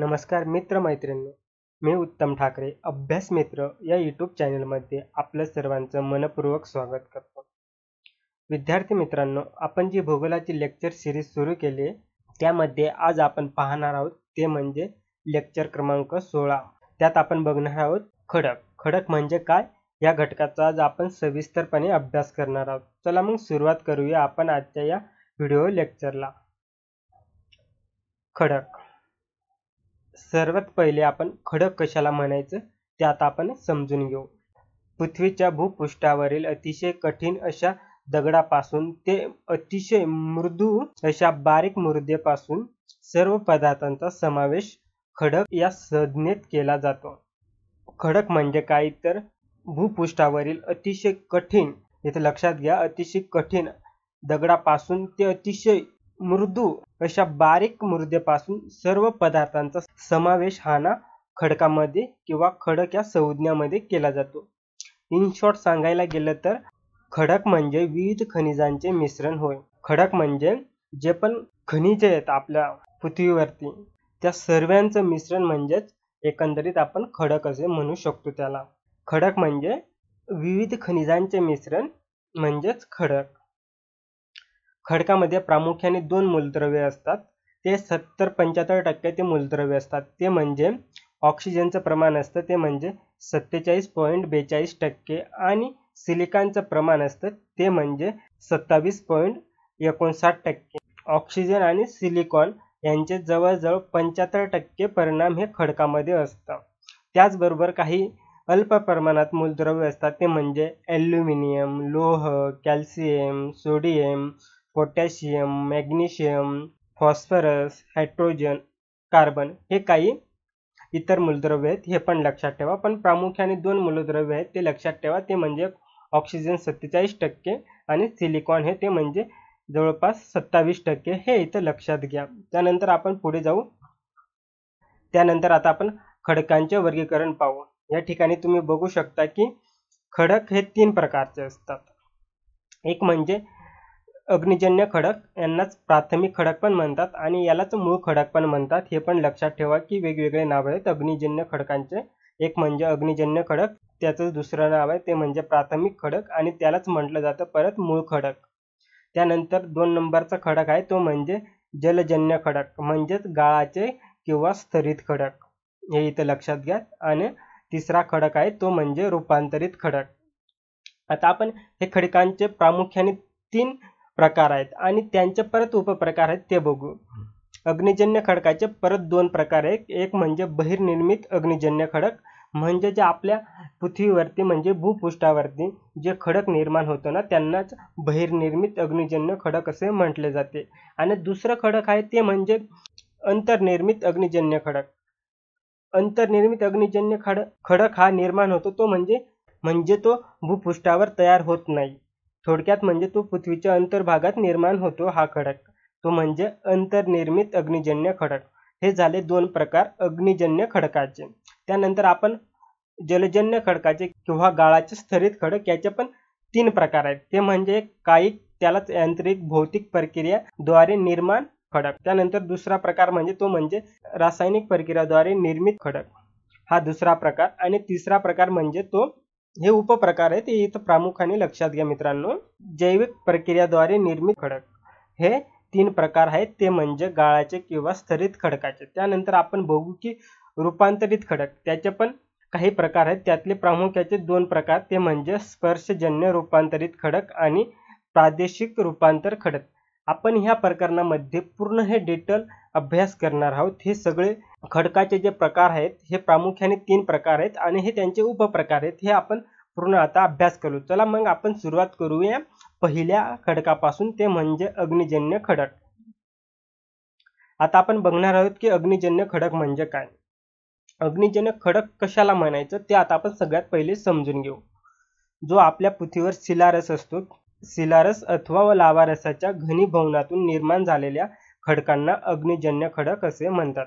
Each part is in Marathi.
नमस्कार मित्रमैत्रिणींनो मी उत्तम ठाकरे अभ्यास मित्र या यूट्यूब चॅनलमध्ये आपलं सर्वांचं मनपूर्वक स्वागत करतो. विद्यार्थी मित्रांनो आपण जी भूगोलाची लेक्चर सिरीज सुरू केली आहे त्यामध्ये आज आपण पाहणार आहोत ते म्हणजे लेक्चर क्रमांक सोळा. त्यात आपण बघणार आहोत खडक. खडक म्हणजे काय? या घटकाचा आज आपण सविस्तरपणे अभ्यास करणार आहोत. चला मग सुरुवात करूया आपण आजच्या या व्हिडिओ लेक्चरला खडक. सर्वात पहिले आपण खडक कशाला म्हणायचं? ते आता आपण समजून घेऊ. पृथ्वीच्या भूपृष्ठावरील अतिशय कठीण अशा दगडापासून ते अतिशय मृदू अशा बारीक मृदेपासून सर्व पदार्थांचा समावेश खडक या संज्ञेत केला जातो. खडक म्हणजे काय? तर भूपृष्ठावरील अतिशय कठीण इथे लक्षात घ्या अतिशय कठीण दगडापासून ते अतिशय मृदू अशा बारीक मृदेपासून सर्व पदार्थांचा समावेश हा ना खडकामध्ये किंवा खडक या संज्ञामध्ये केला जातो. इन शॉर्ट सांगायला गेलं तर खडक म्हणजे विविध खनिजांचे मिश्रण होय. खडक म्हणजे जे पण खनिजे आहेत आपल्या पृथ्वीवरती त्या सर्वांचं मिश्रण म्हणजेच एकंदरीत आपण खडक असे म्हणू शकतो त्याला. खडक म्हणजे विविध खनिजांचे मिश्रण म्हणजेच खडक. खडकामध्ये प्रामुख्याने दोन मूलद्रव्ये असतात. ते सत्तर पंच्याहत्तर टक्के ते मूलद्रव्य असतात. ते म्हणजे ऑक्सिजनचं प्रमाण असतं. ते म्हणजे सत्तेचाळीस पॉईंट बेचाळीस टक्के आणि सिलिकॉनचं प्रमाण असतं. ते म्हणजे सत्तावीस पॉईंट एकोणसाठ टक्के. ऑक्सिजन आणि सिलिकॉन यांचे जवळजवळ पंच्याहत्तर टक्के परिणाम हे खडकामध्ये असतं. त्याचबरोबर काही अल्प प्रमाणात मूलद्रव्य असतात. ते म्हणजे ॲल्युमिनियम लोह calcium sodium potassium magnesium phosphorus hydrogen carbon हे काही इतर मूलद्रव्य आहेत हे पण लक्षात ठेवा. पण प्रामुख्याने दोन मूलद्रव्य आहेत ते लक्षात ठेवा. ते म्हणजे ऑक्सिजन सत्तेचाळीस टक्के आणि सिलिकॉन हे ते म्हणजे जवळपास सत्तावीस टक्के. हे इथं लक्षात घ्या. त्यानंतर आपण पुढे जाऊ. त्यानंतर आता आपण खडकांचे वर्गीकरण पाहू. या ठिकाणी तुम्ही बघू शकता की खडक हे तीन प्रकारचे असतात. एक म्हणजे अग्निजन्य खडक यांनाच प्राथमिक खडक पण म्हणतात आणि यालाच मूळ खडक पण म्हणतात. हे पण लक्षात ठेवा की वेगवेगळे नाव आहेत. अग्निजन्य खडकांचे एक म्हणजे अग्निजन्य खडक त्याचं दुसरं नाव आहे ते म्हणजे प्राथमिक खडक आणि त्यालाच म्हटलं जातं परत मूळ खडक. त्यानंतर दोन नंबरचा खडक आहे तो म्हणजे जलजन्य खडक म्हणजेच गाळाचे किंवा स्तरित खडक. हे इथं लक्षात घ्या. आणि तिसरा खडक आहे तो म्हणजे रूपांतरित खडक. आता आपण हे खडकांचे प्रामुख्याने तीन प्रकार आहेत. आणि त्यांचे परत उपप्रकार आहेत ते बघू. अग्निजन्य खडकाचे परत दोन प्रकार आहेत. एक म्हणजे बहिर्निर्मित अग्निजन्य खडक म्हणजे जे आपल्या पृथ्वीवरती म्हणजे भूपृष्ठावरती जे खडक निर्माण होतो ना त्यांनाच बहिर्निर्मित अग्निजन्य खडक असे म्हटले जाते. आणि दुसरं खडक आहे ते म्हणजे अंतर्निर्मित अग्निजन्य खडक. अंतर्निर्मित अग्निजन्य खडक खडक हा निर्माण होतो तो म्हणजे म्हणजे तो भूपृष्ठावर तयार होत नाही. थोडक्यात म्हणजे तो पृथ्वीच्या अंतर्भागात निर्माण होतो हा खडक. तो म्हणजे अंतर्निर्मित अग्निजन्य खडक. हे झाले दोन प्रकार अग्निजन्य खडकाचे. त्यानंतर आपण जलजन्य खडकाचे किंवा गाळाचे स्थरित खडक याचे पण तीन प्रकार आहेत. ते म्हणजे कायिक त्यालाच यांत्रिक भौतिक प्रक्रियाद्वारे निर्माण खडक. त्यानंतर दुसरा प्रकार म्हणजे तो म्हणजे रासायनिक प्रक्रियाद्वारे निर्मित खडक. हा दुसरा प्रकार. आणि तिसरा प्रकार म्हणजे तो हे उपप्रकार आहेत. हे इथं प्रामुख्याने लक्षात घ्या मित्रांनो. जैविक प्रक्रियाद्वारे निर्मित खडक. हे तीन प्रकार आहेत. ते म्हणजे गाळाचे किंवा स्तरित खडकाचे. त्यानंतर आपण बघू की रूपांतरित खडक. त्याचे पण काही प्रकार आहेत. त्यातले प्रामुख्याचे दोन प्रकार. ते म्हणजे स्पर्शजन्य रूपांतरित खडक आणि प्रादेशिक रूपांतर खडक. आपण ह्या प्रकरणामध्ये पूर्ण हे डिटेल अभ्यास करणार आहोत. हे सगळे खडकाचे जे प्रकार आहेत हे प्रामुख्याने तीन प्रकार आहेत आणि हे त्यांचे उपप्रकार आहेत हे आपण पूर्ण आता अभ्यास करू. चला मग आपण सुरुवात करूया. पहिल्या खडकापासून ते म्हणजे अग्निजन्य खडक. आता आपण बघणार आहोत की अग्निजन्य खडक म्हणजे काय? अग्निजन्य खडक कशाला म्हणायचं ते आता आपण सगळ्यात पहिले समजून घेऊ. जो आपल्या पृथ्वीवर शिलारस असतो शिलारस अथवा लावारसाच्या घनीभवनातून निर्माण झालेल्या खडकांना अग्निजन्य खडक असे म्हणतात.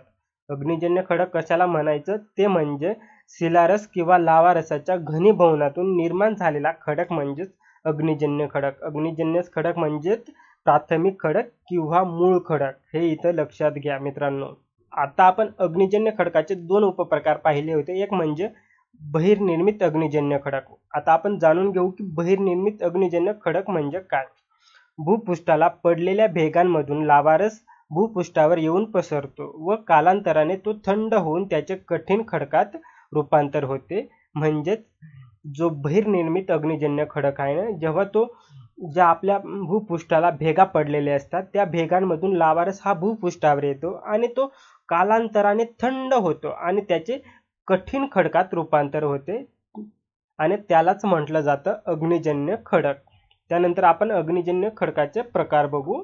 अग्निजन्य खडक कशाला म्हणायचं? ते म्हणजे शिलारस किंवा लावारसाच्या घनीभवनातून निर्माण झालेला खडक म्हणजेच अग्निजन्य खडक. अग्निजन्य खडक म्हणजेच प्राथमिक खडक किंवा मूळ खडक. हे इथं लक्षात घ्या मित्रांनो. आता आपण अग्निजन्य खडकाचे दोन उपप्रकार पाहिले होते. एक म्हणजे बहिर्निर्मित अग्निजन्य खडक. आता आपण जाणून घेऊ की बहिर्निर्मित अग्निजन्य खडक म्हणजे काय? भूपृष्ठाला पडलेल्या भेगांमधून लावारस भूपृष्ठावर येऊन पसरतो व कालांतराने तो थंड होऊन त्याचे कठीण खडकात रूपांतर होते. म्हणजेच जो बहिर्निर्मित अग्निजन्य खडक आहे ना जेव्हा तो ज्या आपल्या भूपृष्ठाला भेगा पडलेल्या असतात त्या भेगांमधून लावारस हा भूपृष्ठावर येतो आणि तो कालांतराने थंड होतो आणि त्याचे कठीण खडकात रूपांतर होते. आणि त्यालाच म्हटलं जातं अग्निजन्य खडक. त्यानंतर आपण अग्निजन्य खडकाचे प्रकार बघू.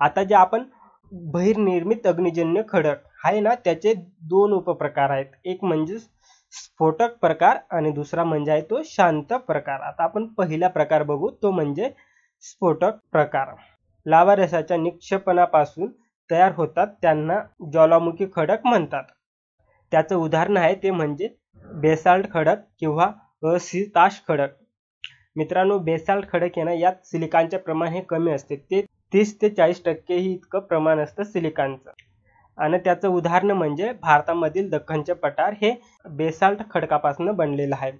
आता जे आपण बहिर्निर्मित अग्निजन्य खडक. आहे ना त्याचे दोन उपप्रकार आहेत. एक म्हणजे स्फोटक प्रकार आणि दुसरा म्हणजे आहे तो शांत प्रकार. आता आपण पहिला प्रकार बघू तो म्हणजे स्फोटक प्रकार. लावारसाच्या निक्षेपणापासून तयार होतात त्यांना ज्वालामुखी खडक म्हणतात. त्याचं उदाहरण आहे ते म्हणजे बेसाल्ट खडक किंवा असिताश खडक. मित्रांनो बेसाल्ट खडक आहे ना यात सिलिकांचे प्रमाण हे कमी असते. ते तीस ते चाळीस टक्के ही इतकं प्रमाण असतं सिलिकॉनचं. आणि त्याचं उदाहरण म्हणजे भारतामधील दख्खनचे पठार हे बेसाल्ट खडकापासून बनलेलं आहे.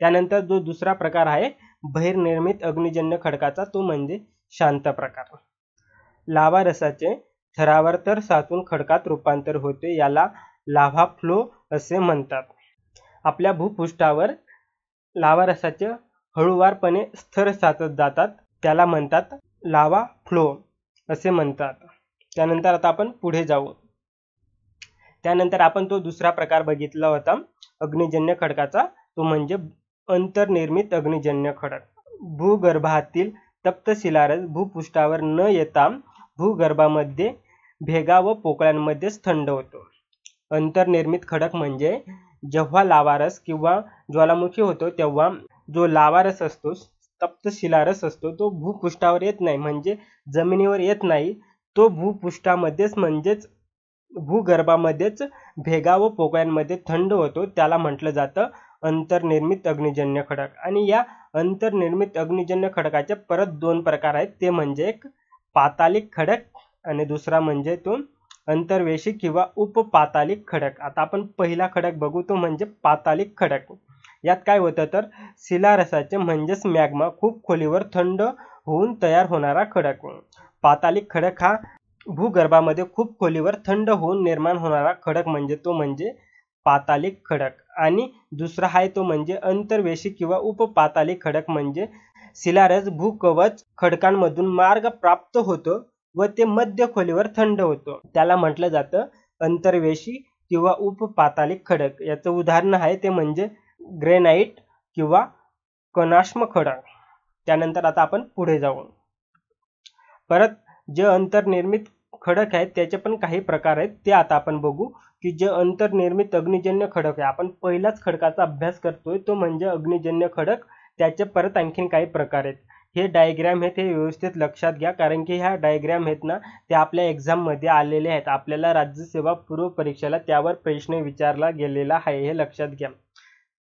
त्यानंतर जो दुसरा प्रकार आहे बहिर्निर्मित अग्निजन्य खडकाचा तो म्हणजे शांत प्रकार. लावा रसाचे थरावर तर साचून खडकात रूपांतर होते याला लाव्हा फ्लो असे म्हणतात. आपल्या भूपृष्ठावर लावा रसाचे हळूवारपणे स्तर साचत जातात त्याला म्हणतात लावा फ्लो असे म्हणतात. त्यानंतर आता आपण पुढे जाऊ. त्यानंतर आपण तो दुसरा प्रकार बघितला होता अग्निजन्य खडकाचा. तो म्हणजे अंतर्निर्मित अग्निजन्य खडक. भूगर्भातील तप्त शिलारस भूपृष्ठावर न येता भूगर्भामध्ये भेगा व पोकळ्यांमध्येच थंड होतो. अंतर्निर्मित खडक म्हणजे जेव्हा लावारस किंवा ज्वालामुखी होतो तेव्हा जो लावारस असतोस तप्त शिलारस असतो. तो भूपृष्ठावर येत नाही म्हणजे जमिनीवर येत नाही. तो भूपृष्ठामध्येच म्हणजेच भूगर्भामध्येच भेगा व पोकळ्यांमध्ये थंड होतो. त्याला म्हटलं जातं अंतर्निर्मित अग्निजन्य खडक. आणि या अंतर्निर्मित अग्निजन्य खडकाचे परत दोन प्रकार आहेत. ते म्हणजे एक पातालिक खडक आणि दुसरा म्हणजे तो अंतर्वेशी किंवा उपपातालिक खडक. आता आपण पहिला खडक बघू तो म्हणजे पातालिक खडक. यात काय होतं तर शिलारसाचे म्हणजेच मॅग्मा खूप खोलीवर थंड होऊन तयार होणारा खडक. पातालिक खडक हा भूगर्भामध्ये खूप खोलीवर थंड होऊन निर्माण होणारा खडक म्हणजे तो म्हणजे पातालिक खडक. आणि दुसरा आहे तो म्हणजे अंतर्वेशी किंवा उपपातालिक खडक म्हणजे शिलारस भूकवच खडकांमधून मार्ग प्राप्त होतो व ते मध्य खोलीवर थंड होतो. त्याला म्हटलं जातं अंतर्वेशी किंवा उपपातालिक खडक. याचं उदाहरण आहे ते म्हणजे ग्रेनाइट किंवा कणाश्म खडक त्यानंतर आता आपण पुढे जाऊ. परत जे अंतर्निर्मित खडक आहेत त्याचे पण काही प्रकार आहेत. ते आता आपण बघू की जे अंतर्निर्मित अग्निजन्य खडक आहे आपण पहिलाच खडकाचा अभ्यास करतोय तो म्हणजे अग्निजन्य खडक. त्याचे परत आणखीन काही प्रकार आहेत. हे डायग्रॅम आहेत हे व्यवस्थित लक्षात घ्या कारण की ह्या डायग्रॅम आहेत ना ते आपल्या एक्झाममध्ये आलेले आहेत. आपल्याला राज्यसेवा पूर्व परीक्षेला त्यावर प्रश्न विचारला गेलेला आहे हे लक्षात घ्या.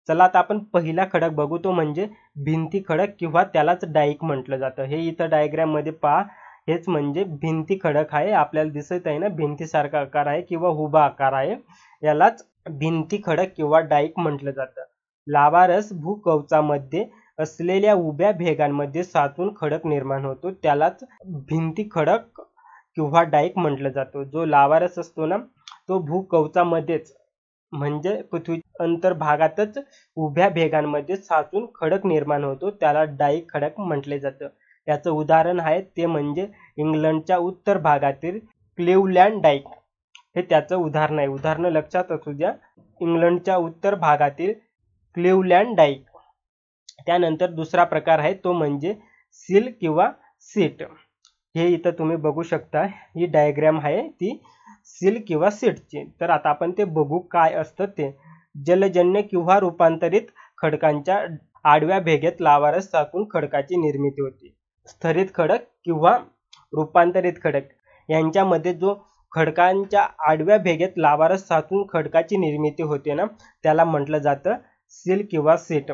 चला आता आपण पहिला खडक बघू. तो म्हणजे भिंती खडक किंवा त्यालाच डाईक म्हटलं जातं. हे इथं डायग्रॅममध्ये पहा. हेच म्हणजे भिंती खडक आहे. आपल्याला दिसत आहे ना भिंतीसारखा आकार आहे किंवा उभा आकार आहे. यालाच भिंती खडक किंवा डाईक म्हटलं जातं. लावारस भूकवचामध्ये असलेल्या उभ्या भेगांमध्ये साचून खडक निर्माण होतो. त्यालाच भिंती खडक किंवा डाईक म्हटलं जातो. जो लावारस असतो ना तो भूकवचामध्येच म्हणजे पृथ्वी अंतर्भागातच उभ्या भेगांमध्ये साचून खडक निर्माण होतो त्याला डाई खडक म्हटले जातं. याचं उदाहरण आहे ते म्हणजे इंग्लंडच्या उत्तर भागातील क्लिवलँड डाईक हे त्याचं उदाहरण आहे. उदाहरण लक्षात असू द्या. इंग्लंडच्या उत्तर भागातील क्लिवलँड डाईक त्यानंतर दुसरा प्रकार आहे तो म्हणजे सील किंवा सीट. हे इथं तुम्ही बघू शकता. ही डायग्रॅम आहे ती सील किंवा सीटची तर आता आपण ते बघू काय असतं ते. जलजन्य किंवा रूपांतरित खडकांच्या आडव्या भेगेत लावारस टाकून खडकाची निर्मिती होते. स्थरित खडक किंवा रूपांतरित खडक यांच्यामध्ये जो खडकांच्या आडव्या भेगेत लावारस साचून खडकाची निर्मिती होते ना त्याला म्हटलं जातं सील किंवा सीट.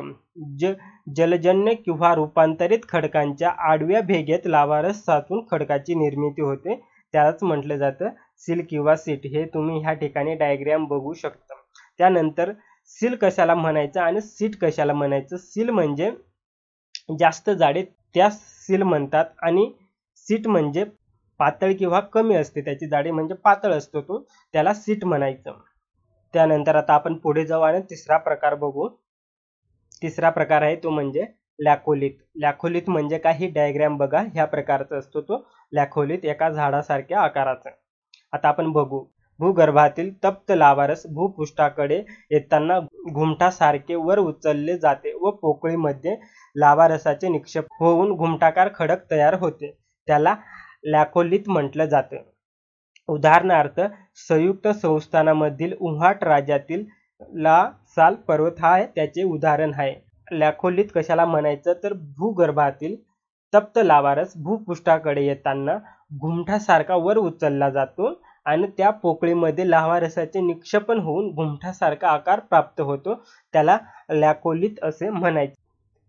ज जलजन्य किंवा रूपांतरित खडकांच्या आडव्या भेगेत लावारस साचून खडकाची निर्मिती होते त्यालाच म्हटलं जातं सील किंवा सीट हे तुम्ही ह्या ठिकाणी डायग्राम बघू शकता. त्यानंतर सील कशाला म्हणायचं आणि सीट कशाला म्हणायचं? सील म्हणजे जास्त जाडे त्या सील म्हणतात आणि सीट म्हणजे पातळ किंवा कमी असते. त्याची जाडी म्हणजे पातळ असतो तो. त्याला सीट म्हणायचं. त्यानंतर आता आपण पुढे जाऊ आणि तिसरा प्रकार बघू. तिसरा प्रकार आहे तो म्हणजे लॅकोलित लॅकोलित म्हणजे काही डायग्रॅम बघा. ह्या प्रकारचा असतो तो. लॅकोलित एका झाडासारख्या आकाराचा. आता आपण बघू. भूगर्भातील तप्त लावारस भूपृष्ठाकडे येताना घुमटासारखे वर उचलले जाते व पोकळीमध्ये लावारसाचे निक्षेप होऊन घुमटाकार खडक तयार होते. त्याला लॅकोलित म्हटलं जातं. उदाहरणार्थ संयुक्त संस्थानामधील उहाट राज्यातील ला साल पर्वत हा त्याचे उदाहरण आहे. लॅकोलित कशाला म्हणायचं? तर भूगर्भातील तप्त लावारस भूपृष्ठाकडे येताना घुमठासारखा वर उचलला जातो. आणि त्या पोकळीमध्ये लावारसाचे निक्षेपण होऊन घुमठासारखा आकार प्राप्त होतो. त्याला लॅकोलित असे म्हणायचे.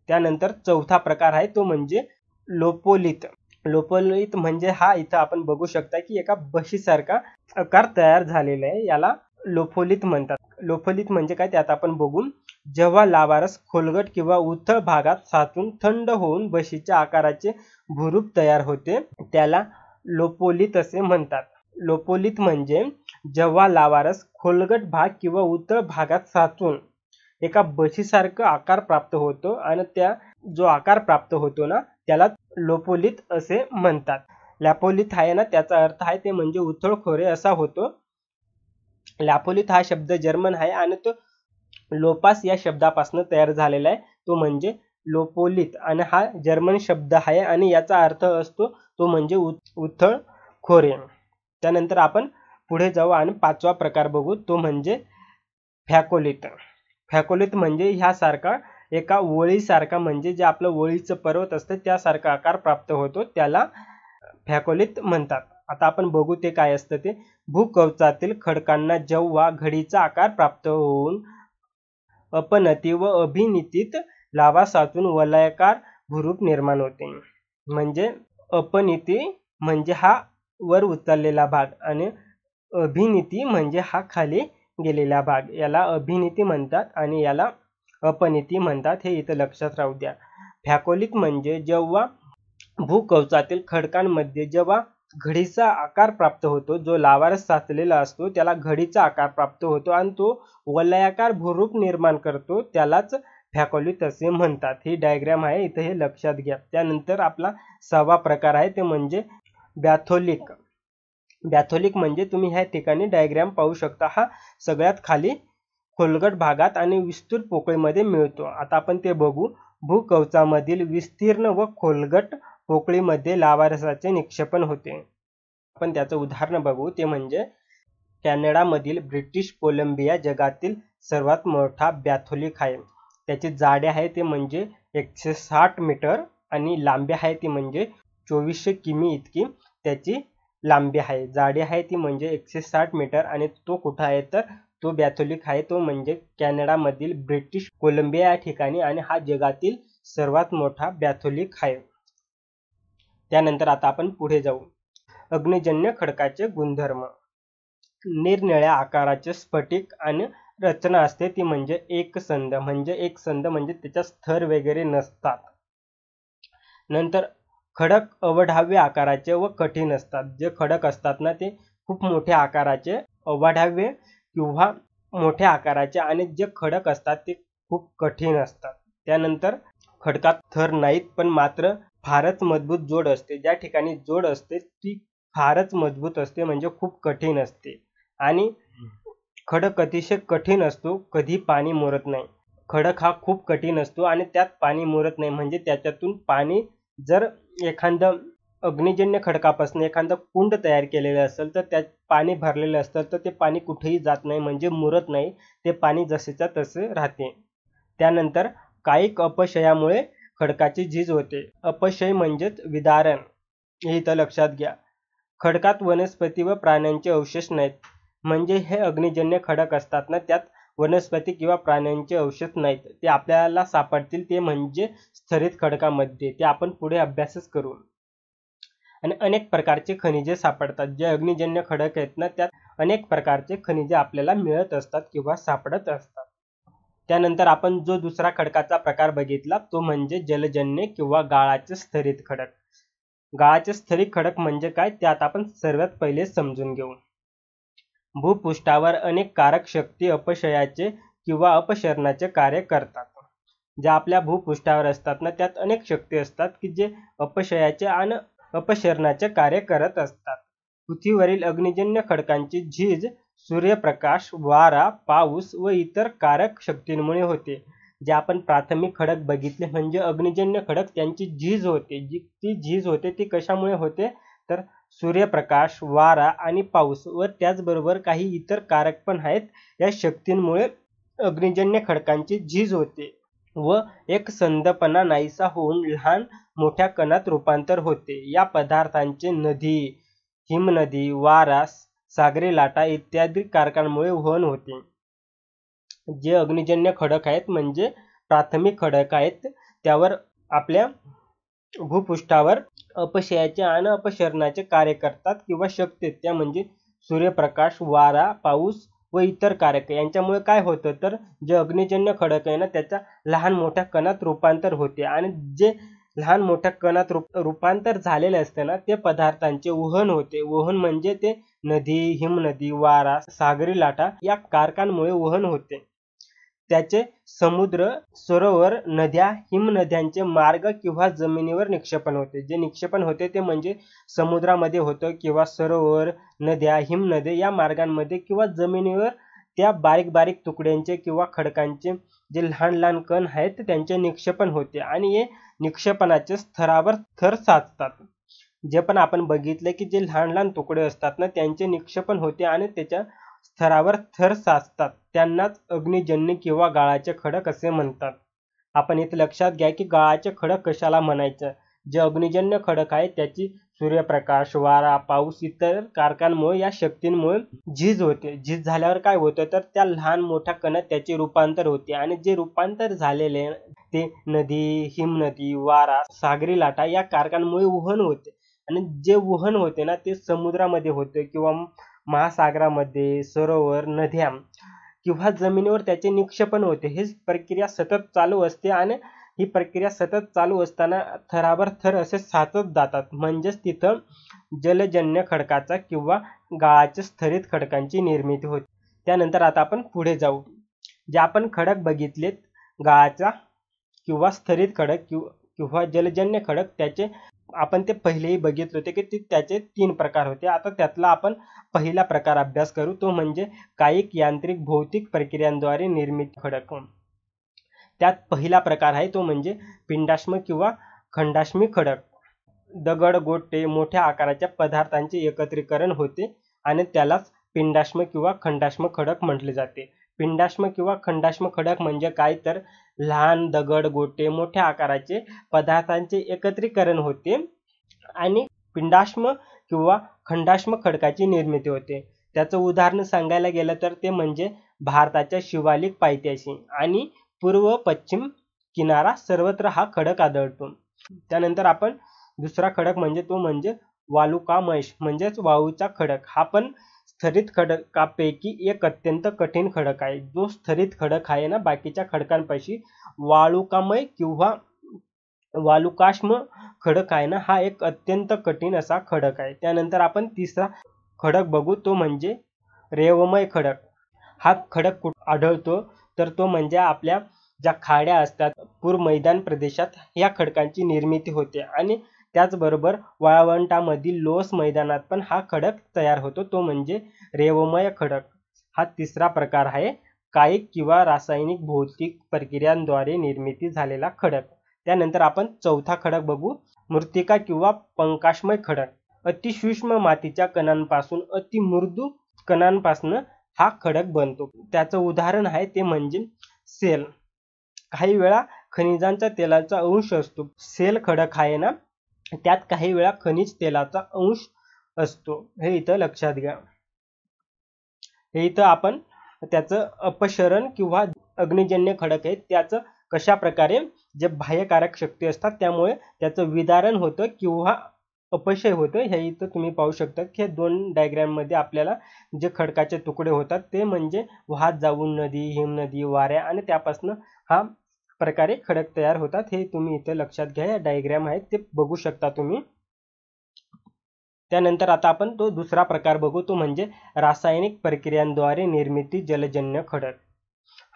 त्यानंतर चौथा प्रकार आहे तो म्हणजे लोपोलित लोपोलित म्हणजे हा इथं आपण बघू शकता की एका बशीसारखा आकार तयार झालेला आहे. याला लोफोलित म्हणतात. लोफोलित म्हणजे काय त्यात आपण बघून. जेव्हा लावारस खोलगट किंवा उथळ भागात साचून थंड होऊन बशीच्या आकाराचे भुरूप तयार होते त्याला लोपोलित असे म्हणतात. लोपोलित म्हणजे जेव्हा लावारस खोलगट भाग किंवा उथळ भागात साचून एका बशीसारखं आकार प्राप्त होतो आणि त्या जो आकार प्राप्त होतो ना त्याला लोपोलित असे म्हणतात. लॅपोलित आहे ना त्याचा अर्थ आहे ते म्हणजे उथळ खोरे असा होतो. लॅपोलित हा शब्द जर्मन आहे आणि तो लोपास या शब्दापासून तयार झालेला आहे. तो म्हणजे लोपोलित आणि हा जर्मन शब्द आहे आणि याचा अर्थ असतो तो म्हणजे उथळ खोरे त्यानंतर आपण पुढे जाऊ आणि पाचवा प्रकार बघू. तो म्हणजे फॅकोलित फॅकोलित म्हणजे ह्यासारखा एका ओळीसारखा म्हणजे जे आपलं ओळीचं पर्वत असतं त्यासारखा आकार प्राप्त होतो. त्याला फॅकोलित म्हणतात. आता आपण बघू ते काय असतं ते. भूकवचातील खडकांना जेव्हा घडीचा आकार प्राप्त होऊन अपनती व अभिनीतीत लावा साचून वलयाकार भूरूप निर्माण होते. म्हणजे अपनिती म्हणजे हा वर उचललेला भाग आणि अभिनीती म्हणजे हा खाली गेलेला भाग. याला अभिनीती म्हणतात आणि याला अपनिती म्हणतात हे इथं लक्षात राहू द्या. फॅकोलिक म्हणजे जेव्हा भूकवचातील खडकांमध्ये जेव्हा घडीचा आकार प्राप्त होतो जो लावारस साचलेला असतो त्याला घडीचा आकार प्राप्त होतो आणि तो वलयाकार भूरूप निर्माण करतो त्यालाच फॅकोलित असे म्हणतात. ही डायग्राम आहे इथं हे लक्षात घ्या. त्यानंतर आपला सहावा प्रकार आहे ते म्हणजे बॅथोलिक. बॅथोलिक म्हणजे तुम्ही ह्या ठिकाणी डायग्राम पाहू शकता हा सगळ्यात खाली खोलगट भागात आणि विस्तृत पोकळीमध्ये मिळतो. आता आपण ते बघू. भूकवचामधील विस्तीर्ण व खोलगट पोकळीमध्ये लावारसाचे निक्षेपण होते. आपण त्याचं उदाहरण बघू. ते म्हणजे कॅनडामधील ब्रिटिश कोलंबिया जगातील सर्वात मोठा बॅथोलिक आहे. त्याचे जाडे आहे ते म्हणजे एकशे साठ मीटर आणि लांबी आहे ती म्हणजे चोवीसशे किमी इतकी. त्याची लांबी आहे. जाडी आहे ती म्हणजे एकशे साठ मीटर आणि तो कुठं आहे तर तो बॅथोलिक आहे. तो म्हणजे कॅनडामधील ब्रिटिश कोलंबिया या ठिकाणी आणि हा जगातील सर्वात मोठा बॅथोलिक आहे. त्यानंतर आता आपण पुढे जाऊ. अग्निजन्य खडकाचे गुणधर्म. निरनिळ्या आकाराचे स्फटिक आणि रचना असते. ती म्हणजे एक संद म्हणजे एक संद म्हणजे त्याच्या स्तर वगैरे नसतात. नंतर खडक अवढाव्य आकाराचे व कठीण असतात. जे खडक असतात ना ते खूप मोठ्या आकाराचे अवाढाव्य किंवा मोठ्या आकाराचे आणि जे खडक असतात ते खूप कठीण असतात. त्यानंतर खडकात थर नाहीत पण मात्र फारच मजबूत जोड असते. ज्या ठिकाणी जोड असते ती फारच मजबूत असते म्हणजे खूप कठीण असते. आणि खडक अतिशय कठीण असतो कधी पाणी मुरत नाही. खडक हा खूप कठीण असतो आणि त्यात पाणी मुरत नाही म्हणजे त्याच्यातून पाणी जर एखादं अग्निजन्य खडकापासून एखादं कुंड तयार केलेलं असेल तर त्यात पाणी भरलेलं असतं तर ते पाणी कुठेही जात नाही म्हणजे मुरत नाही. ते पाणी जसेच्या तसे राहते. त्यानंतर कायिक अपशयामुळे खडकाची झीज होते. अपशय म्हणजेच विदारण. हे इथं लक्षात घ्या. खडकात वनस्पती व प्राण्यांचे अवशेष नाहीत. म्हणजे हे अग्निजन्य खडक असतात ना त्यात वनस्पती किंवा प्राण्यांचे अवशेष नाहीत ते आपल्याला सापडतील. ते म्हणजे स्थरित खडकामध्ये. ते आपण पुढे अभ्यासच करू. आणि अनेक प्रकारचे खनिजे सापडतात. जे अग्निजन्य खडक आहेत ना त्यात अनेक प्रकारचे खनिजे आपल्याला मिळत असतात किंवा सापडत असतात. त्यानंतर आपण जो दुसरा खडकाचा प्रकार बघितला तो म्हणजे जलजन्य किंवा गाळाचे स्तरित खडक. गाळाचे स्तरित खडक म्हणजे काय? त्यात आपण सर्वात पहिले समजून घेऊ. भूपृष्ठावर अनेक कारक शक्ती अपशयाचे किंवा अपशरणाचे कार्य करतात. ज्या आपल्या भूपृष्ठावर असतात ना त्यात अनेक शक्ती असतात की जे अपशयाचे आणि अपशरणाचे कार्य करत असतात. पृथ्वीवरील अग्निजन्य खडकांची झीज सूर्यप्रकाश वारा पाऊस व इतर कारक शक्तींमुळे होते. जे आपण प्राथमिक खडक बघितले म्हणजे अग्निजन्य खडक त्यांची झीज होते. जी ती झीज होते ती कशामुळे होते? तर सूर्यप्रकाश वारा आणि पाऊस व त्याचबरोबर काही इतर कारक पण आहेत. या शक्तींमुळे अग्निजन्य खडकांची झीज होते व एक संदपणा नाहीसा होऊन लहान मोठ्या कणात रूपांतर होते. या पदार्थांचे नदी हिमनदी वारा सागरी लाटा इत्यादी कारकांमुळे वहन होते. जे अग्निजन्य खडक आहेत म्हणजे प्राथमिक खडक आहेत त्यावर आपल्या भूपृष्ठावर अपशयाचे आणि अपशरणाचे कार्य करतात किंवा शक्ती त्या म्हणजे सूर्यप्रकाश वारा पाऊस व इतर कारक. यांच्यामुळे काय होतं तर जे अग्निजन्य खडक आहे ना त्याच्या लहान मोठ्या कणात रूपांतर होते. आणि जे लहान मोठ्या कणात रूप रूपांतर झालेले असते ना ते पदार्थांचे वहन होते. वहन म्हणजे ते नदी हिमनदी वारा सागरी लाटा या कारकांमुळे वहन होते. त्याचे समुद्र सरोवर नद्या हिमनद्यांचे मार्ग किंवा जमिनीवर निक्षेपण होते. जे निक्षेपण होते ते म्हणजे समुद्रामध्ये होतं किंवा सरोवर नद्या हिमनद्या या मार्गांमध्ये किंवा जमिनीवर त्या बारीक बारीक तुकड्यांचे किंवा खडकांचे जे लहान लहान कण आहेत त्यांचे निक्षेपण होते आणि हे निक्षेपणाचे स्तरावर थर साचतात. जे पण आपण बघितले की जे लहान लहान तुकडे असतात ना त्यांचे निक्षेपण होते आणि त्याच्या स्तरावर थर साचतात. त्यांनाच अग्निजन्य किंवा गाळाचे खडक असे म्हणतात. आपण इथे लक्षात घ्या की गाळाचे खडक कशाला म्हणायचं? जे अग्निजन्य खडक आहे त्याची सूर्यप्रकाश वारा पाऊस इतर कारकांमुळे या शक्तींमुळे झीज होते. झीज झाल्यावर काय होतं? तर त्या लहान मोठ्या कणात त्याचे रूपांतर होते आणि जे रूपांतर झालेले ते नदी हिमनदी वारा सागरी लाटा या कारकांमुळे वहन होते. आणि जे वहन होते ना ते समुद्रामध्ये होते किंवा महासागरामध्ये सरोवर नद्या किंवा जमिनीवर त्याचे निक्षेपण होते. ही प्रक्रिया सतत चालू असते आणि ही प्रक्रिया सतत चालू असताना थरावर थर असे साचत जातात. म्हणजेच तिथं जलजन्य खडकाचा किंवा गाळाच्या स्थरित खडकांची निर्मिती होते. त्यानंतर आता आपण पुढे जाऊ. जे आपण खडक बघितलेत गाळाचा किंवा स्थरित खडक किंवा जलजन्य खडक त्याचे आपण ते पहिलेही बघितले होते की त्याचे तीन प्रकार होते. आता त्यातला आपण पहिला प्रकार अभ्यास करू. तो म्हणजे कायिक यांत्रिक भौतिक प्रक्रियांद्वारे निर्मित खडक. त्यात पहिला प्रकार आहे. तो म्हणजे पिंडाश्म किंवा खंडाश्मी खडक. दगड गोटे मोठ्या आकाराच्या पदार्थांचे एकत्रीकरण होते आणि त्यालाच पिंडाश्म किंवा खंडाश्म खडक म्हटले जाते. पिंडाश्म किंवा खंडाश्म खडक म्हणजे काय? तर लहान दगड गोटे मोठ्या आकाराचे पदार्थांचे एकत्रीकरण होते आणि पिंडाश्म किंवा खंडाश्म खडकाची निर्मिती होते. त्याचं उदाहरण सांगायला गेलं तर ते म्हणजे भारताच्या शिवालिक पायथ्याशी आणि पूर्व पश्चिम किनारा सर्वत्र हा खडक आढळतो. त्यानंतर आपण दुसरा खडक म्हणजे तो म्हणजे वालुकामश म्हणजेच वाळूचा खडक. हा पण स्थरित खडकापैकी एक अत्यंत कठीण खडक आहे. जो स्थरित खडक आहे ना बाकीच्या खडकांपाशी वाळुकामय किंवा वालुकाश्म खडक आहे ना हा एक अत्यंत कठीण असा खडक आहे. त्यानंतर आपण तिसरा खडक बघू तो म्हणजे रेवमय खडक. हा खडक कुठ आढळतो? तर तो म्हणजे आपल्या ज्या खाड्या असतात पूर मैदान प्रदेशात या खडकांची निर्मिती होते. आणि त्याचबरोबर वाळवंटामधील लोस मैदानात पण हा खडक तयार होतो. तो म्हणजे रेवमय खडक. हा तिसरा प्रकार आहे. कायिक किंवा रासायनिक भौतिक प्रक्रियांद्वारे निर्मिती झालेला खडक. त्यानंतर आपण चौथा खडक बघू. मृत्तिका किंवा पंकाश्मय खडक. अतिसूक्ष्म मातीच्या कणांपासून अति मृदू कणांपासून हा खडक बनतो. त्याचं उदाहरण आहे ते म्हणजे सेल. काही वेळा खनिजांच्या तेलाचा अंश असतो. सेल खडक आहे ना त्यात काही वेळा खनिज तेलाचा अंश असतो. हे इथं लक्षात घ्या. हे इथं आपण त्याचं अपशरण किंवा अग्निजन्य खडक आहे त्याचं कशा प्रकारे जे बाह्यकारक शक्ती असतात त्यामुळे त्याचं विदारण होतं किंवा अपशय होतं. हे इथं तुम्ही पाहू शकता की हे दोन डायग्रॅममध्ये आपल्याला जे खडकाचे तुकडे होतात ते म्हणजे वाहत जाऊन नदी हिमनदी वाऱ्या आणि त्यापासून हा प्रकारे खडक तयार होतात. हे तुम्ही इथं लक्षात घ्या. या डायग्रॅम आहेत. ते बघू शकता तुम्ही. त्यानंतर आता आपण तो दुसरा प्रकार बघू. तो म्हणजे रासायनिक प्रक्रियांद्वारे निर्मिती जलजन्य खडक.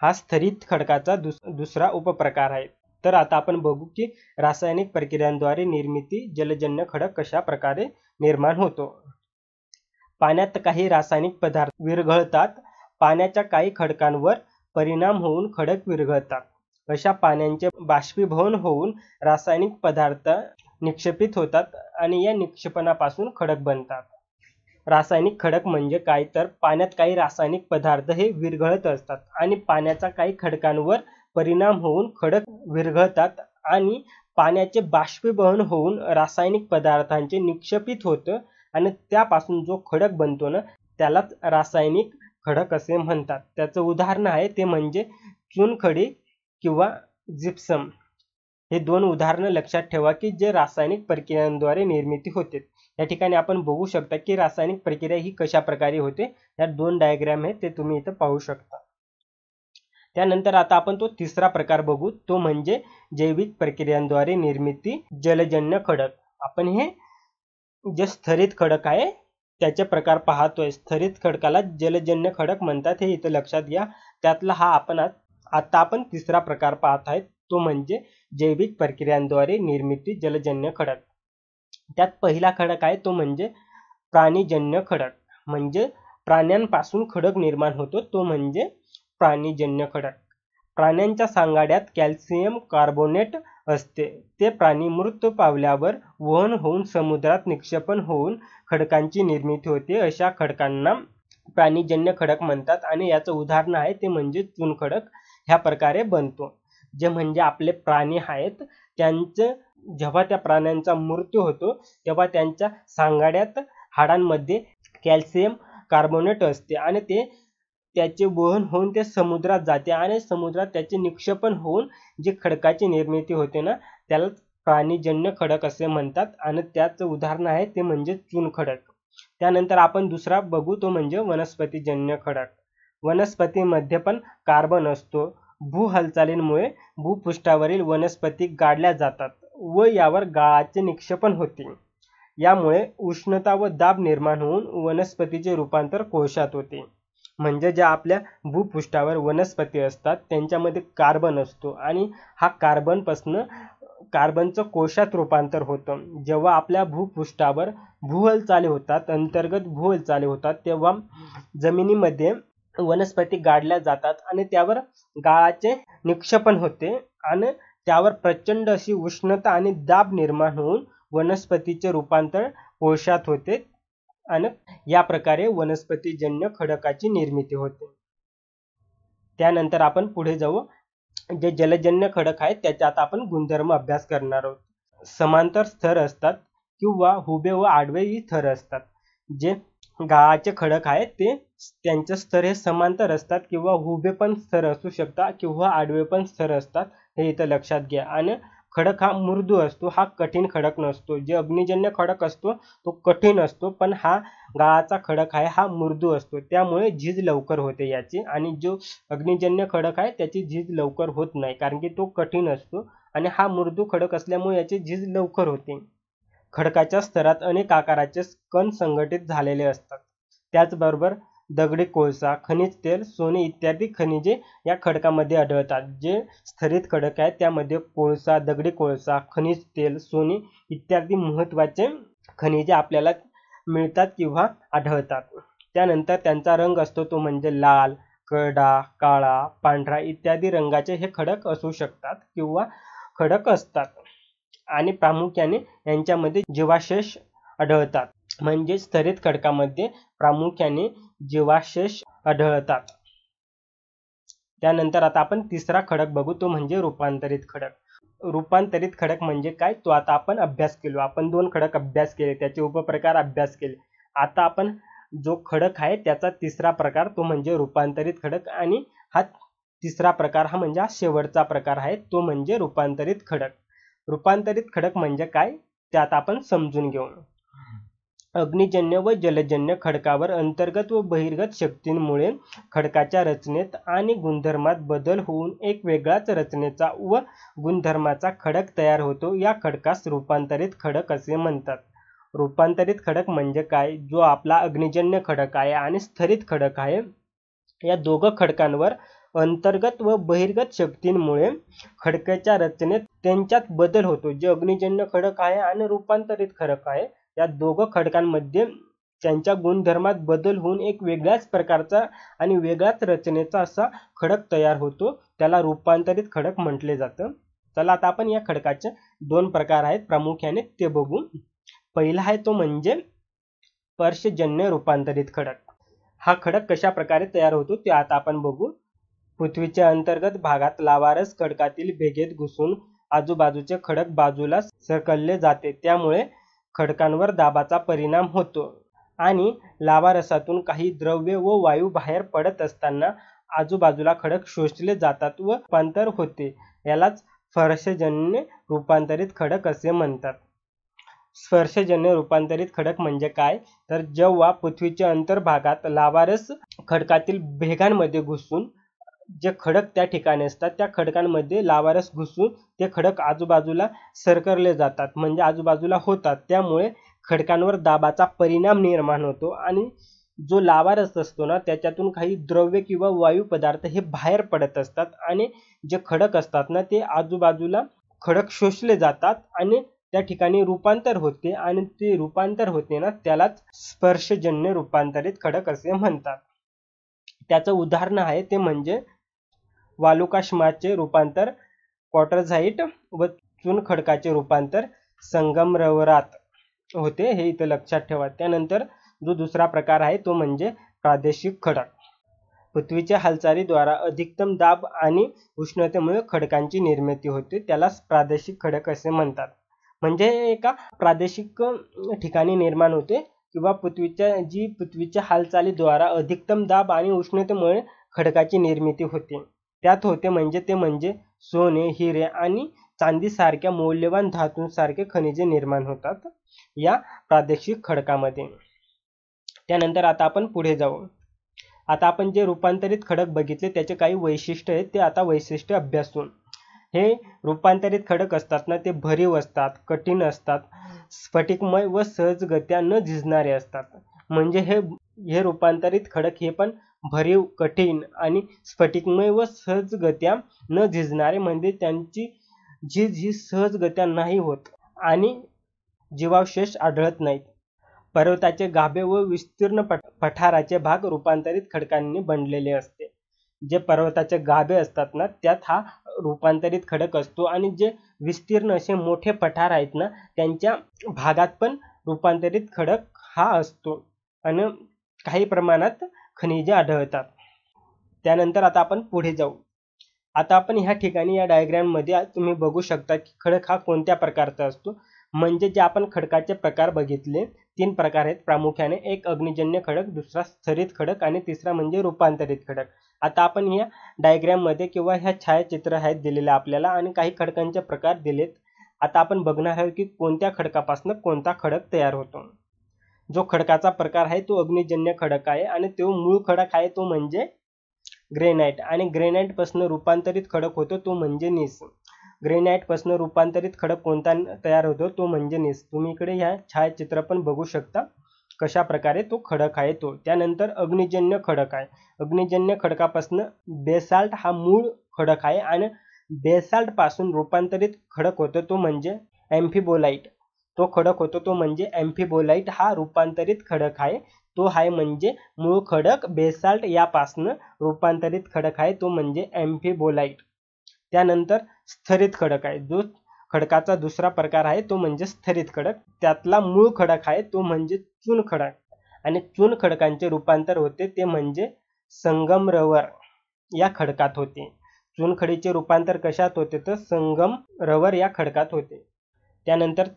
हा स्थरित खडकाचा दुस दुसरा उपप्रकार आहे. तर आता आपण बघू की रासायनिक प्रक्रियांद्वारे निर्मिती जलजन्य खडक कशा प्रकारे निर्माण होतो. पाण्यात काही रासायनिक पदार्थ विरघळतात. पाण्याच्या काही खडकांवर परिणाम होऊन खडक विरघळतात. अशा पाण्याचे बाष्पीभवन होऊन रासायनिक पदार्थ निक्षेपित होतात आणि या निक्षेपणापासून खडक बनतात. रासायनिक खडक म्हणजे काय? तर पाण्यात काही रासायनिक पदार्थ हे विरघळत असतात आणि पाण्याचा काही खडकांवर परिणाम होऊन खडक विरघळतात आणि पाण्याचे बाष्पीभवन होऊन रासायनिक पदार्थांचे निक्षेपित होतं आणि त्यापासून जो खडक बनतो ना त्यालाच रासायनिक खडक असे म्हणतात. त्याचं उदाहरण आहे ते म्हणजे चुनखडी किंवा जिप्सम हे दोन उदाहरणं लक्षात ठेवा की जे रासायनिक प्रक्रियांद्वारे निर्मिती होते. या ठिकाणी आपण बघू शकता की रासायनिक प्रक्रिया ही कशा प्रकारे होते. या दोन डायग्राम आहेत ते तुम्ही इथं पाहू शकता. त्यानंतर आता आपण तो तिसरा प्रकार बघू. तो म्हणजे जैविक प्रक्रियांद्वारे निर्मिती जलजन्य खडक. आपण हे जे स्थरित खडक आहे त्याचे प्रकार पाहतोय. स्थरित खडकाला जलजन्य खडक म्हणतात हे इथं लक्षात घ्या. त्यातला हा आपण आज आता आपण तिसरा प्रकार पाहत आहेत. तो म्हणजे जैविक प्रक्रियांद्वारे निर्मिती जलजन्य खडक. त्यात पहिला खडक आहे तो म्हणजे प्राणीजन्य खडक. म्हणजे प्राण्यांपासून खडक निर्माण होतो तो म्हणजे प्राणीजन्य खडक. प्राण्यांच्या सांगाड्यात कॅल्शियम कार्बोनेट असते. ते प्राणी मृत पावल्यावर वहन होऊन समुद्रात निक्षेपण होऊन खडकांची निर्मिती होते. अशा खडकांना प्राणीजन्य खडक म्हणतात. आणि याचं उदाहरण आहे ते म्हणजे चुनखडक. ह्या प्रकारे बनतो. जे म्हणजे आपले प्राणी आहेत त्यांचं जेव्हा त्या प्राण्यांचा मृत्यू होतो तेव्हा त्यांच्या सांगाड्यात हाडांमध्ये कॅल्शियम कार्बोनेट असते आणि ते त्याचे वहन होऊन ते समुद्रात जाते आणि समुद्रात त्याचे निक्षेपण होऊन जे खडकाची निर्मिती होते ना त्याला प्राणीजन्य खडक असे म्हणतात आणि त्याचं उदाहरण आहे ते म्हणजे चुनखडक. त्यानंतर आपण दुसरा बघू तो म्हणजे वनस्पतीजन्य खडक. वनस्पतीमध्ये पण कार्बन असतो. भू हालचालींमुळे भूपृष्ठावरील वनस्पती गाडल्या जातात व यावर गाळाचे निक्षेपण होते. यामुळे उष्णता व दाब निर्माण होऊन वनस्पतीचे रूपांतर कोशात होते. म्हणजे ज्या आपल्या भूपृष्ठावर वनस्पती असतात त्यांच्यामध्ये कार्बन असतो आणि हा कार्बनपासनं कार्बनचं कोशात रूपांतर होतं. जेव्हा आपल्या भूपृष्ठावर भूहलचाली होतात अंतर्गत भूहलचाली होतात तेव्हा जमिनीमध्ये वनस्पती गाडल्या जातात आणि त्यावर गाळाचे निक्षेपण होते आणि त्यावर प्रचंड अशी उष्णता आणि दाब निर्माण होऊन वनस्पतीचे रूपांतर कोशात होते आणि या प्रकारे वनस्पतीजन्य खडकाची निर्मिती होते. त्यानंतर आपण पुढे जाऊ. जे जलजन्य खडक आहेत त्याच्यात आपण गुणधर्म अभ्यास करणार आहोत. समांतर स्थर असतात किंवा हुबे व आडवेही थर असतात जे गाळाचे खडक आहेत ते त्यांचे स्तर हे समांतर असतात किंवा उभे पण स्तर असू शकतात किंवा आडवे पण स्तर असतात हे इथं लक्षात घ्या. आणि खडक हा मृदू असतो हा कठीण खडक नसतो. जे अग्निजन्य खडक असतो तो कठीण असतो पण हा गाळाचा खडक आहे हा मृदू असतो. त्यामुळे झीज लवकर होते याची आणि जो अग्निजन्य खडक आहे त्याची झीज लवकर होत नाही कारण की तो कठीण असतो आणि हा मृदू खडक असल्यामुळे याची झीज लवकर होते. खडकाच्या स्तरात अनेक आकाराचे कण संघटित झालेले असतात. त्याचबरोबर दगडी कोळसा खनिज तेल सोने इत्यादी खनिजे या खडकामध्ये आढळतात जे स्थरित खडक आहेत. त्यामध्ये कोळसा दगडी कोळसा खनिज तेल सोने इत्यादी महत्त्वाचे खनिजे आपल्याला मिळतात किंवा आढळतात. त्यानंतर त्यांचा रंग असतो तो म्हणजे लाल करडा काळा पांढरा इत्यादी रंगाचे हे खडक असू शकतात किंवा खडक असतात. आणि प्रामुख्याने यांच्यामध्ये जीवाशेष आढळतात म्हणजे स्तरित खडकामध्ये प्रामुख्याने जीवाशेष आढळतात. त्यानंतर आता आपण तिसरा खडक बघू तो म्हणजे रूपांतरित खडक. रूपांतरित खडक म्हणजे काय? तो आता आपण अभ्यास केलो. आपण दोन खडक अभ्यास केले त्याचे उपप्रकार अभ्यास केले. आता आपण जो खडक आहे त्याचा तिसरा प्रकार तो म्हणजे रूपांतरित खडक आणि हा तिसरा प्रकार हा म्हणजे हा शेवटचा प्रकार आहे तो म्हणजे रूपांतरित खडक. रूपांतरित खडक म्हणजे काय? त्यात आपण समजून घेऊ. अग्निजन्य व जलजन्य खडकावर अंतर्गत व बहिर्गत शक्तींमुळे खडकाच्या रचनेत आणि गुणधर्मात बदल होऊन एक वेगळाच रचनेचा व गुणधर्माचा खडक तयार होतो. या खडकास रूपांतरित खडक असे म्हणतात. रूपांतरित खडक म्हणजे काय? जो आपला अग्निजन्य खडक आहे आणि स्थरित खडक आहे. या दोघं खडकांवर अंतर्गत व बहिर्गत शक्तींमुळे खडकाच्या रचनेत त्यांच्यात बदल होतो. जे अग्निजन्य खडक आहे आणि रूपांतरित खडक आहे या दोघं खडकांमध्ये त्यांच्या गुणधर्मात बदल होऊन एक वेगळ्याच प्रकारचा आणि वेगळ्याच रचनेचा असा खडक तयार होतो. त्याला रूपांतरित खडक म्हटले जातं. चला आता आपण या खडकाचे दोन प्रकार आहेत. प्रामुख्याने ते बघू. पहिला आहे तो म्हणजे स्पर्शजन्य रूपांतरित खडक. हा खडक कशा प्रकारे तयार होतो ते आता आपण बघू. पृथ्वीच्या अंतर्गत भागात लावारस खडकातील भेगेत घुसून आजूबाजूचे खडक बाजूला सरकलले जाते. त्यामुळे खडकांवर दाबाचा परिणाम होतो. आणि लावारसातून काही द्रव्य व वायू बाहेर पडत असताना आजूबाजूला खडक शोषले जातात व रूपांतर होते. यालाच स्पर्शजन्य रूपांतरित खडक असे म्हणतात. स्पर्शजन्य रूपांतरित खडक म्हणजे काय? तर जेव्हा पृथ्वीच्या अंतर्भागात लावारस खडकातील भेगांमध्ये घुसून जे खडक त्या ठिकाणी असतात त्या खडकांमध्ये लावारस घुसून ते खडक आजूबाजूला सरकरले जातात म्हणजे आजूबाजूला होतात. त्यामुळे खडकांवर दाबाचा परिणाम निर्माण होतो आणि जो लावारस असतो ना त्याच्यातून काही द्रव्य किंवा वायू पदार्थ हे बाहेर पडत असतात आणि जे खडक असतात ना ते आजूबाजूला खडक शोषले जातात आणि त्या ठिकाणी रूपांतर होते आणि ते रूपांतर होते ना त्यालाच स्पर्शजन्य रूपांतरित खडक असे म्हणतात. त्याचं उदाहरण आहे ते म्हणजे वालुकाश्माचे रूपांतर क्वार्टरझाईट व चुनखडकाचे रूपांतर संगमरवरात होते हे इथं लक्षात ठेवा. त्यानंतर जो दुसरा प्रकार आहे तो म्हणजे प्रादेशिक खडक. पृथ्वीच्या हालचालीद्वारा अधिकतम दाब आणि उष्णतेमुळे खडकांची निर्मिती होते. त्याला प्रादेशिक खडक असे म्हणतात. म्हणजे एका प्रादेशिक ठिकाणी निर्माण होते किंवा पृथ्वीच्या जी पृथ्वीच्या हालचालीद्वारा अधिकतम दाब आणि उष्णतेमुळे खडकाची निर्मिती होते. त्यात होते म्हणजे ते म्हणजे सोने हिरे आणि चांदीसारख्या मौल्यवान धातूंसारखे खनिजे निर्माण होतात या प्रादेशिक खडकामध्ये. त्यानंतर आता आपण पुढे जाऊ. आता आपण जे रूपांतरित खडक बघितले त्याचे काही वैशिष्ट्य आहेत ते आता वैशिष्ट्य अभ्यासून. हे रूपांतरित खडक असतात ना ते भरीव असतात कठीण असतात स्फटिकमय व सहजगत्या न झिजणारे असतात. म्हणजे हे हे रूपांतरित खडक हे पण भरीव कठीण आणि स्फटिकमय व सहजगत्या न झिजणारे म्हणजे त्यांची झीज ही सहजगत्या नाही होत आणि जीवावशेष आढळत नाहीत. पर्वताचे गाभे व विस्तीर्ण पठाराचे भाग रूपांतरित खडकांनी बनलेले असते. जे पर्वताचे गाभे असतात ना त्यात हा रूपांतरित खडक असतो आणि जे विस्तीर्ण असे मोठे पठार आहेत ना त्यांच्या भागात पण रूपांतरित खडक हा असतो. आणि काही प्रमाणात खनिजे आढळतात. त्यानंतर आता आपण पुढे जाऊ. आता आपण ह्या ठिकाणी या डायग्रॅममध्ये तुम्ही बघू शकता की खडक हा कोणत्या प्रकारचा असतो? म्हणजे जे आपण खडकाचे प्रकार बघितले तीन प्रकार आहेत. प्रामुख्याने एक अग्निजन्य खडक दुसरा स्थरित खडक आणि तिसरा म्हणजे रूपांतरित खडक. आता आपण या डायग्रॅममध्ये किंवा ह्या छायाचित्र आहेत दिलेल्या आपल्याला आणि काही खडकांचे प्रकार दिलेत. आता आपण बघणार आहोत की कोणत्या खडकापासून कोणता खडक तयार होतो. जो खडकाचा प्रकार आहे तो अग्निजन्य खडक आहे आणि तो मूळ खडक आहे तो म्हणजे ग्रेनाइट. आणि ग्रेनाइटपासून रूपांतरित खडक होतो तो म्हणजे निस. ग्रेनाइटपासून रूपांतरित खडक कोणता तयार होतो तो म्हणजे निस. तुम्ही इकडे ह्या छायाचित्र पण बघू शकता कशा प्रकारे तो खडक आहे तो. त्यानंतर अग्निजन्य खडक आहे. अग्निजन्य खडकापासून बेसाल्ट हा मूळ खडक आहे आणि बेसाल्टपासून रूपांतरित खडक होतो तो म्हणजे एम्फिबोलाइट. तो खडक होतो तो म्हणजे एम्फिबोलाइट हा रूपांतरित खडक आहे. तो आहे म्हणजे मूळ खडक बेसाल्ट यापासून रूपांतरित खडक आहे तो म्हणजे एम्फिबोलाइट त्यानंतर स्थरित खडक आहे. जो खडकाचा दुसरा प्रकार आहे तो म्हणजे स्थरित खडक. त्यातला मूळ खडक आहे तो म्हणजे चून खडक. आणि चून खडकांचे रूपांतर होते ते म्हणजे संगमरवर या खडकात होते. चुनखडीचे रूपांतर कशात होते तर संगम रवर या खडकात होते. त्यानंतर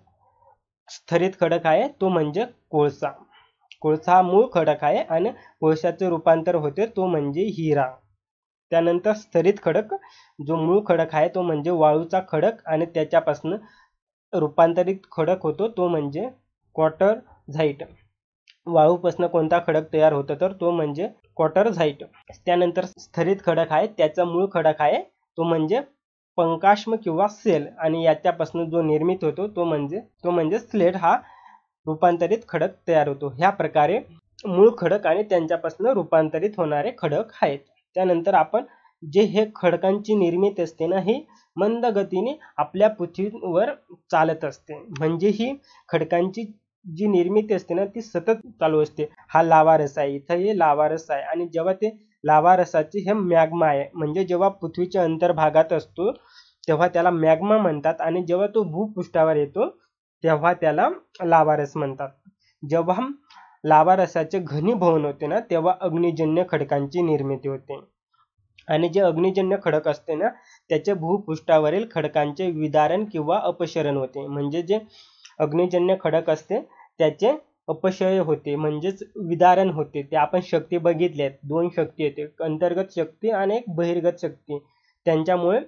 स्थरित खडक आहे तो म्हणजे कोळसा. कोळसा हा मूळ खडक आहे आणि कोळशाचे रूपांतर होते तो म्हणजे हिरा. त्यानंतर स्थरित खडक जो मूळ खडक आहे तो म्हणजे वाळूचा खडक आणि त्याच्यापासून रूपांतरित खडक होतो तो म्हणजे क्वार्टर झाईट. वाळूपासून कोणता खडक तयार होतो तर तो म्हणजे क्वार्टर झाईट. त्यानंतर स्थरित खडक आहे त्याचा मूळ खडक आहे तो म्हणजे पंकाश्म किंवा सेल आणि याच्यापासून जो निर्मित होतो तो म्हणजे तो म्हणजे स्लेट हा रूपांतरित खडक तयार होतो. ह्या प्रकारे मूळ खडक आणि त्यांच्यापासून रूपांतरित होणारे खडक आहेत. त्यानंतर आपण जे हे खडकांची निर्मिती असते ना ही मंद गतीने आपल्या पृथ्वीवर चालत असते. म्हणजे ही खडकांची जी निर्मिती असते ना ती सतत चालू असते. हा लावारस आहे. इथं हे लावारस आहे. आणि जेव्हा ते लावारसाची हे मॅग्मा आहे. म्हणजे जेव्हा पृथ्वीच्या अंतर्भागात असतो तेव्हा त्याला मॅग्मा म्हणतात आणि जेव्हा तो भूपृष्ठावर येतो तेव्हा त्याला लावारस म्हणतात. जेव्हा लावारसाचे घनीभवन होते ना तेव्हा अग्निजन्य खडकांची निर्मिती होते. आणि जे अग्निजन्य खडक असते ना त्याचे भूपृष्ठावरील खडकांचे विदारण किंवा अपशरण होते. म्हणजे जे अग्निजन्य खडक असते त्याचे अपशय होते म्हणजेच विदारण होते. ते आपण शक्ती बघितल्यात. आहेत दोन शक्ती येते अंतर्गत शक्ती आणि एक बहिर्गत शक्ती. त्यांच्यामुळे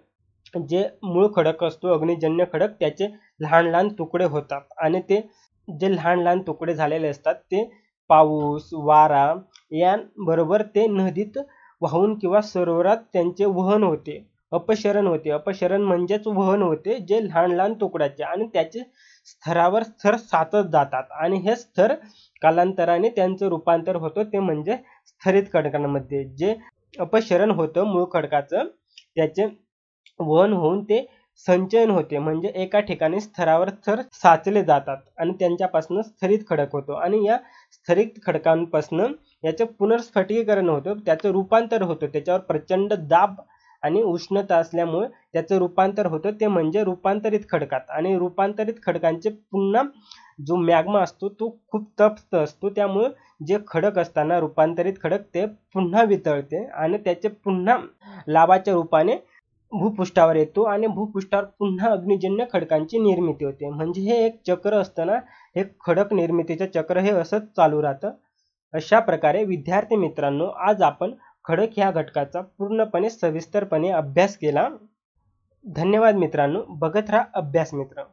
जे मूळ खडक असतो अग्निजन्य खडक त्याचे लहान लहान तुकडे होतात. आणि ते जे लहान लहान तुकडे झालेले असतात ते पाऊस वारा यांबरोबर ते नदीत वाहून किंवा सरोवरात त्यांचे वहन होते. अपशरण होते. अपशरण म्हणजेच वहन होते जे लहान लहान तुकड्याचे आणि त्याचे स्थरावर स्थर साचत जातात. आणि हे स्थर कालांतराने त्यांचं रूपांतर होतं. ते म्हणजे स्थरित खडकांमध्ये. जे अपशरण होतं मूळ खडकाचं त्याचे वहन होऊन ते संचयन होते. म्हणजे एका ठिकाणी स्थरावर थर साचले जातात आणि त्यांच्यापासून स्थरित खडक होतो. आणि या स्थरित खडकांपासून याचं पुनर्स्फटिकीकरण होतं. त्याचं रूपांतर होतं. त्याच्यावर प्रचंड दाब आणि उष्णता असल्यामुळे त्याचं रूपांतर होतं. ते म्हणजे रूपांतरित खडकात. आणि रूपांतरित खडकांचे पुन्हा जो मॅग्मा असतो तो खूप तप्त असतो. त्यामुळे जे खडक असताना रूपांतरित खडक ते पुन्हा वितळते आणि त्याचे पुन्हा लाभाच्या रूपाने भूपृष्ठावर येतो आणि भूपृष्ठावर पुन्हा अग्निजन्य खडकांची निर्मिती होते. म्हणजे हे एक चक्र असतं ना हे खडक निर्मितीचं चक्र हे असंच चालू राहतं. अशा प्रकारे विद्यार्थी मित्रांनो आज आपण खडक ह्या घटकाचा पूर्णपणे सविस्तरपणे अभ्यास केला. धन्यवाद मित्रांनो. बघत राहा अभ्यास मित्र.